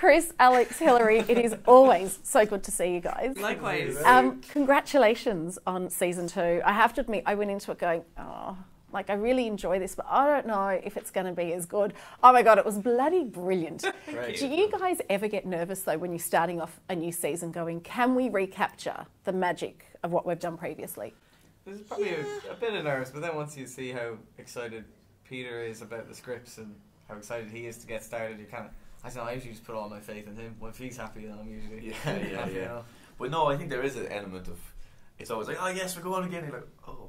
Chris, Alex, Hilary, it is always so good to see you guys. Likewise. Um, congratulations on season two. I have to admit, I went into it going, oh, like I really enjoy this, but I don't know if it's going to be as good. Oh my god, it was bloody brilliant. Right. Do you guys ever get nervous though when you're starting off a new season, going, can we recapture the magic of what we've done previously? There's probably a, a bit of nerves, but then once you see how excited Peter is about the scripts and how excited he is to get started, you kind of. I don't know. I usually just put all my faith in him. Well, if he's happy, then I'm usually Yeah, yeah, happy. Yeah. know? But no, I think there is an element of it's always like, oh yes, we're going again. You're like, oh,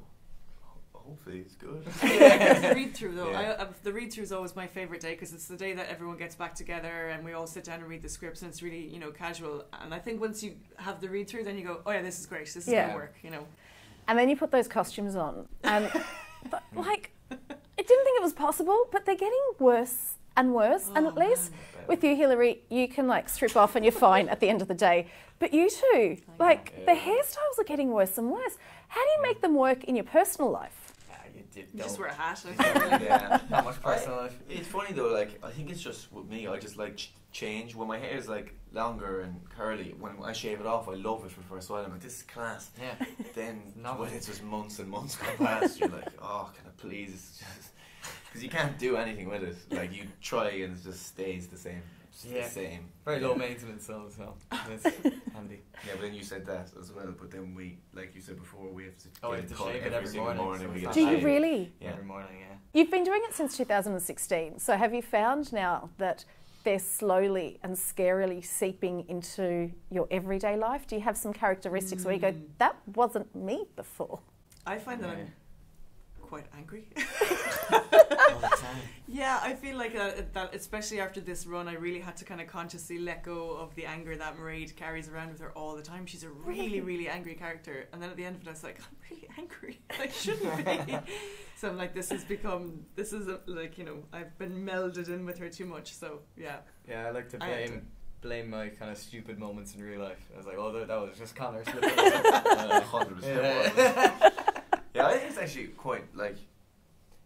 hopefully it's good. Yeah, read through though. Yeah. I, uh, the read through is always my favorite day because it's the day that everyone gets back together and we all sit down and read the scripts and it's really you know casual. And I think once you have the read through, then you go, oh yeah, this is great. This is Yeah. gonna work. You know. And then you put those costumes on, and but, like, I didn't think it was possible, but they're getting worse and worse. and at least with you, Hilary, you can like strip off and you're fine at the end of the day. But you two, like, the hairstyles are getting worse and worse. How do you make them work in your personal life? Yeah, you did. You just don't. wear a hat. yeah. Not much personal life. It's funny though, like I think it's just with me. I just like ch- change when my hair is like longer and curly. When I shave it off, I love it for first while. I'm like, this is class. Yeah. Then Novel. when it's just months and months go past, you're like, oh, can I please just because you can't do anything with it. Like you try and it just stays the same. It's Yeah. the same. Very low maintenance, though, so it's handy. Yeah, but then you said that as well. But then we, like you said before, we have to. Oh, get have to cut shave it every single morning, so We it's get not Do you really? Yeah. Every morning, yeah. You've been doing it since 2016. So have you found now that they're slowly and scarily seeping into your everyday life? Do you have some characteristics where you go, mm. that wasn't me before? I find that Yeah. I'm quite angry. All the time. Yeah, I feel like uh, that, especially after this run, I really had to kind of consciously let go of the anger that Mairead carries around with her all the time. She's a really, really angry character, and then at the end of it, I was like, I'm really angry. I shouldn't be. so I'm like, this has become, this is a, like, you know, I've been melded in with her too much. So yeah, Yeah, I like to blame blame my kind of stupid moments in real life. I was like, oh, that, that was just Conor slipping. Uh, 100%. Yeah. Yeah, I think it's actually quite like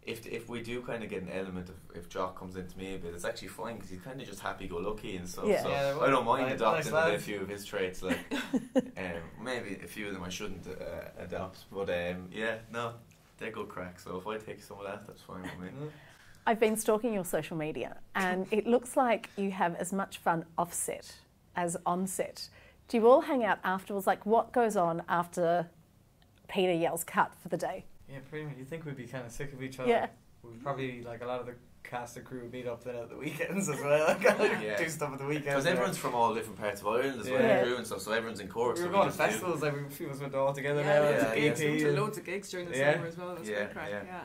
if if we do kind of get an element of if Jock comes into me a bit, it's actually fine because he's kind of just happy-go-lucky and stuff. Yeah. So Yeah, I don't mind nice- adopting nice a few of his traits. Like um, maybe a few of them I shouldn't uh, adopt, but um, yeah, no, they're good crack. So if I take some of that, that's fine with me. I've been stalking your social media and it looks like you have as much fun offset as on set. Do you all hang out afterwards? Like, what goes on after Peter yells cut for the day? Yeah, pretty much. You think we'd be kind of sick of each other. Yeah. We'd probably, like, a lot of the cast and crew would meet up then at the weekends as well. kind of Yeah. do stuff at the weekends. Because everyone's from all different parts of Ireland as well, Yeah. crew and stuff. So everyone's in Cork. We so were going to festivals, like, we- a few of us went all together yeah, now. loads, yeah, of yeah. gigs, EP we to loads of gigs during the Yeah. summer as well. It was Yeah, great crack. yeah. Yeah.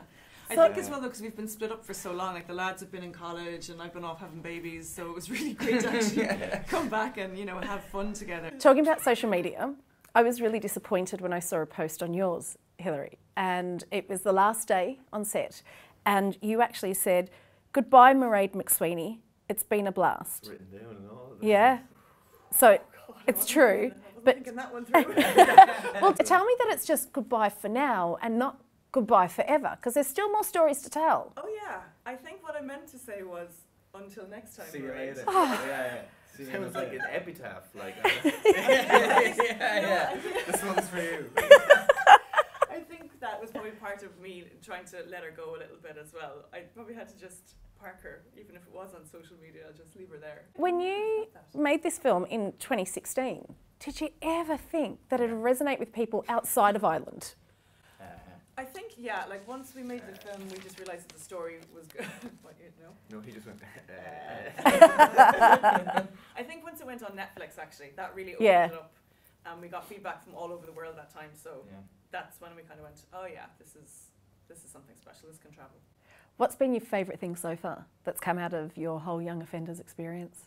I So- think as well though because we've been split up for so long. Like the lads have been in college and I've been off having babies, so it was really great to actually come back and you know have fun together. Talking about social media, I was really disappointed when I saw a post on yours, Hilary, and it was the last day on set, and you actually said, Goodbye, Mairead McSweeney. It's been a blast. Written down and all. Yeah. So it's true. But Thinking that one through. well, tell me that it's just goodbye for now and not goodbye forever, because there's still more stories to tell. oh yeah, I think what I meant to say was until next time. See you Mairead. later. Ah. yeah, yeah. See you Sounds later. like an epitaph. Like yeah, yeah, yeah. This one's for you. I think that was probably part of me trying to let her go a little bit as well. I probably had to just park her, even if it was on social media. I'll just leave her there. When you made this film in 2016, did you ever think that it would resonate with people outside of Ireland? Uh-huh. I think yeah, like once we made the film, we just realised that the story was good. what you know? no, he just went. Uh, I think once it went on Netflix, actually, that really opened Yeah. it up, and we got feedback from all over the world that time. So Yeah. that's when we kind of went, oh yeah, this is this is something special. This can travel. What's been your favourite thing so far that's come out of your whole young offenders experience?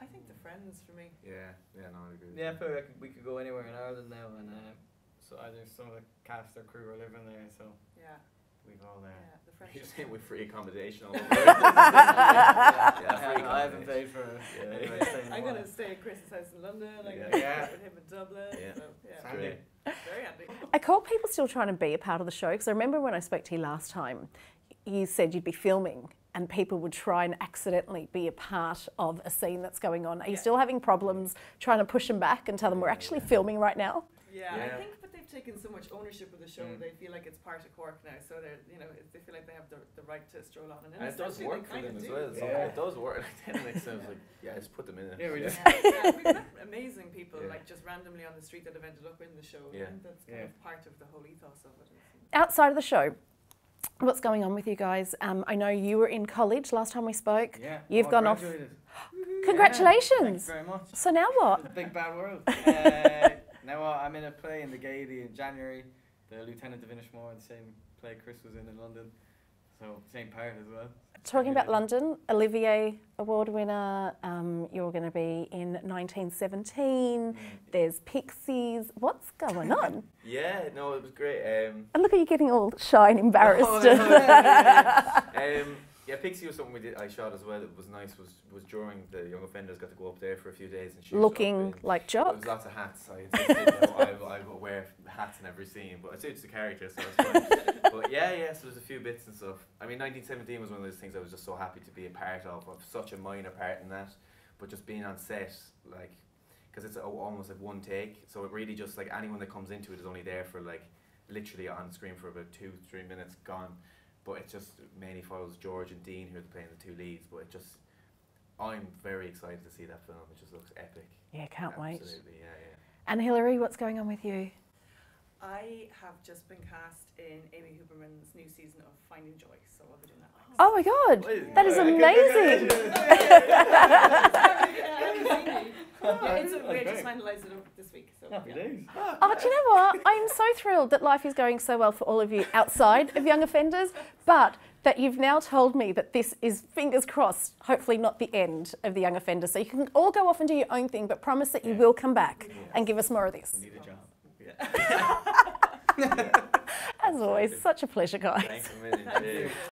I think the friends for me. yeah, yeah, no, I agree. Yeah, I feel like we could go anywhere in Ireland now, and uh, so either some of the cast or crew are living there, so Yeah, we go there. yeah, the You're friends. saying with free accommodation all over. yeah, yeah, free I haven't paid for Yeah. anyway. I'm gonna stay at Chris's house in London. I'm Yeah. gonna Yeah. stay with him in Dublin. Yeah. So, yeah, Handy. Very handy. Are Cork people still trying to be a part of the show? Because I remember when I spoke to you last time, you said you'd be filming and people would try and accidentally be a part of a scene that's going on. Are you Yeah. still having problems trying to push them back and tell them we're actually filming right now? Yeah, Yeah. I think, but they've taken so much ownership of the show. Mm. They feel like it's part of Cork now, so they're you know they feel like they have the, the right to stroll on. And, And it does essentially work for kinda them as do. well. So Yeah. It does work. Like then it sounds like yeah, just put them in it. Yeah, we just- Yeah, yeah, we've met amazing people Yeah. like just randomly on the street that have ended up in the show. Yeah. and that's kind Yeah. of part of the whole ethos of it? Outside of the show, what's going on with you guys? Um, I know you were in college last time we spoke. Yeah. You've I gone off. graduated. Congratulations! Yeah, thanks very much. So now what? It's a big bad world. uh, now I'm in a play in the Gaiety in January. The Lieutenant of Inishmore, the same play Chris was in in London. So same part as well. Talking about London, Olivier Award winner. Um, you're going to be in 1917. There's Pixies. What's going on? Yeah, no, it was great. Um, and look at you getting all shy and embarrassed. Oh, no, yeah, yeah. um, yeah, Pixie was something we did. I shot as well. It was nice. Was was during the young offenders got to go up there for a few days and shoot. Looking like There was Jock. lots of hats. I that I, I wear hats in every scene, but it suits the character, so it's fine. but yeah, yeah. So there's a few bits and stuff. I mean, 1917 was one of those things I was just so happy to be a part of, of such a minor part in that. But just being on set, like, because it's a, almost like one take, so it really just like anyone that comes into it is only there for like literally on screen for about two, three minutes, gone. But it just mainly follows George and Dean who are playing the two leads. But it just, I'm very excited to see that film. It just looks epic. Yeah, can't wait. Absolutely, yeah, yeah. And Hilary, what's going on with you? I have just been cast in Amy Huberman's new season of Finding Joy, so I'll be doing that. next. Oh my God, that is amazing. yeah, it's a, we Great. just finalised it over this week. So Happy yeah. days. Oh, do you know what? I'm so thrilled that life is going so well for all of you outside of Young Offenders, but that you've now told me that this is, fingers crossed, hopefully not the end of the Young Offenders. So you can all go off and do your own thing, but promise that you Yeah. will come back Yeah. and give us more of this. Need a job. As always, such a pleasure, guys.